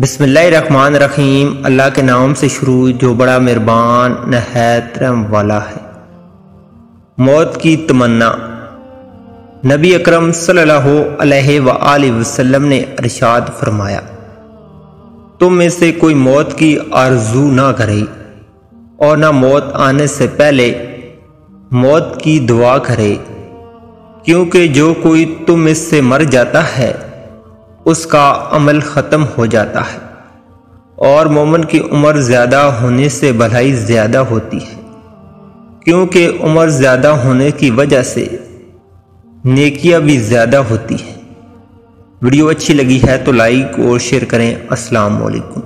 بسم اللہ الرحمن الرحیم۔ اللہ کے نام سے شروع، جو بڑا مہربان نہایت رحم والا ہے۔ موت کی تمنا۔ نبی اکرم صلی اللہ علیہ وآلہ وسلم نے ارشاد فرمایا، تم میں سے کوئی موت کی آرزو نہ کرے اور نہ موت آنے سے پہلے موت کی دعا کرے، کیونکہ جو کوئی تم اس سے مر جاتا ہے اس کا عمل ختم ہو جاتا ہے اور مومن کی عمر زیادہ ہونے سے بھلائی زیادہ ہوتی ہے۔ کیونکہ عمر زیادہ ہونے کی وجہ سے نیکیاں بھی زیادہ ہوتی ہیں۔ ویڈیو اچھی لگی ہے تو لائک اور شیئر کریں۔ السلام علیکم۔